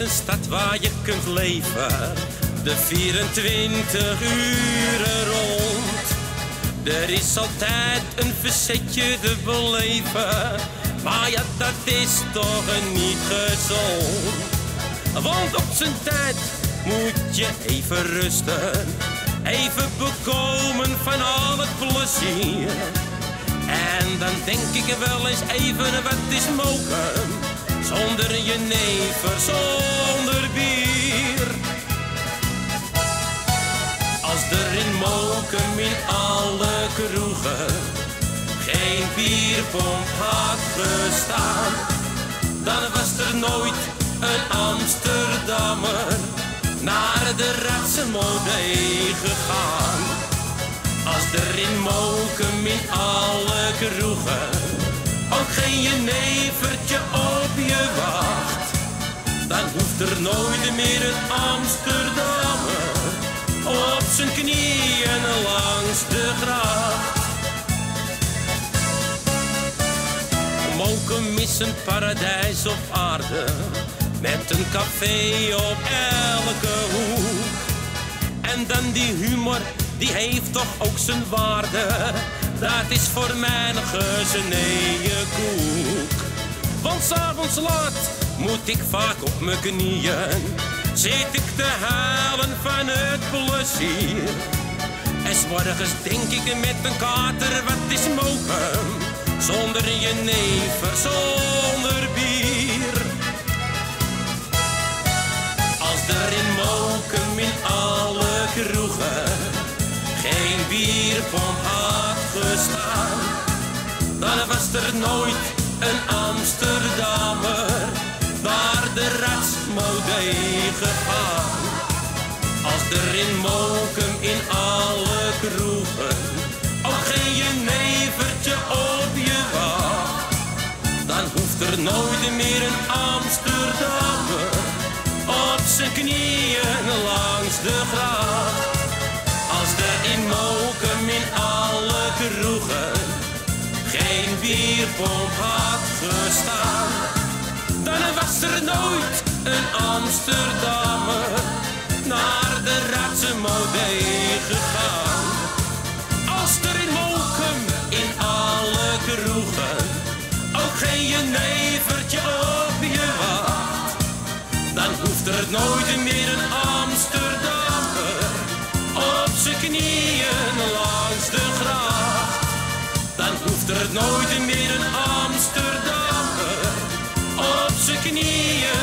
een stad waar je kunt leven. De 24 uren rond. Er is altijd een verzetje te beleven. Maar ja, dat is toch niet gezond. Want op zijn tijd moet je even rusten. Even bekomen van al het plezier. En dan denk ik wel eens even wat is mogen. Zonder jenever, zonder bier. Als er in Mokum in alle kroegen geen bierpomp had bestaan, dan was er nooit een Amsterdammer naar de Ratsemodee gegaan. Als er in Mokum in alle kroegen ook geen jenevertje op je wacht, dan hoeft er nooit meer een Amsterdammer op zijn knieën langs de gracht. Mokum is een paradijs op aarde, met een café op elke hoek. En dan die humor, die heeft toch ook zijn waarde. Dat is voor mij een koek. Want s'avonds laat moet ik vaak op mijn knieën. Zit ik te huilen van het plezier. En 's morgens denk ik met een kater, wat is mogen? Zonder jenever, zonder bier. Dan was er nooit een Amsterdammer naar de Ratsmodee gegaan. Als er in Mokum in alle kroegen ook geen jenevertje op je wacht, dan hoeft er nooit meer een Amsterdammer op zijn knieën langs de gracht. Als er in bierpomp had gestaan, dan was er nooit een Amsterdammer naar de Ratsemodee gegaan. Als er in Mokum in alle kroegen ook geen jenevertje op je wacht, dan hoeft er nooit meer een Amsterdammer op zijn knieën nooit meer een Amsterdammer op zijn knieën